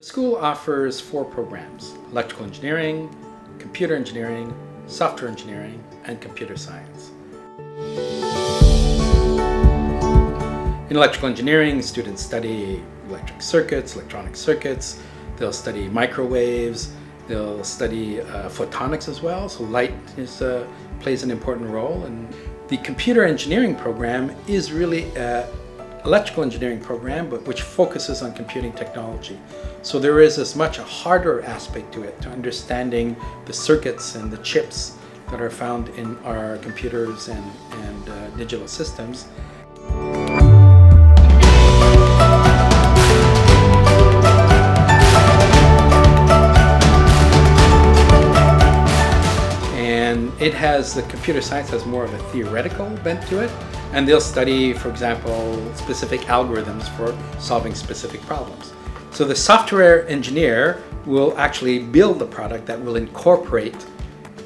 The school offers four programs, electrical engineering, computer engineering, software engineering, and computer science. In electrical engineering, students study electric circuits, electronic circuits, they'll study microwaves, they'll study uh, photonics as well, so light is, uh, plays an important role. And the computer engineering program is really an electrical engineering program, but which focuses on computing technology. So there is as much a hardware aspect to it, to understanding the circuits and the chips that are found in our computers and, and uh, digital systems. It has the computer science has more of a theoretical bent to it and they'll study for example specific algorithms for solving specific problems. So the software engineer will actually build the product that will incorporate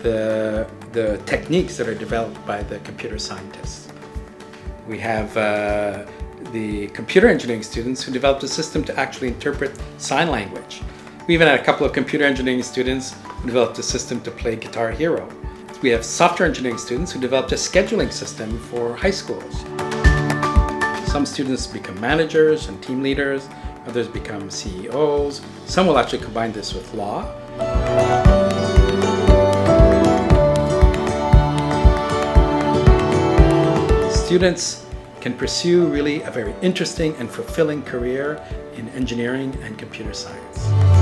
the the techniques that are developed by the computer scientists. We have uh, the computer engineering students who developed a system to actually interpret sign language. We even had a couple of computer engineering students who developed a system to play Guitar Hero. We have software engineering students who developed a scheduling system for high schools. Some students become managers and team leaders, others become CEOs. Some will actually combine this with law. Students can pursue really a very interesting and fulfilling career in engineering and computer science.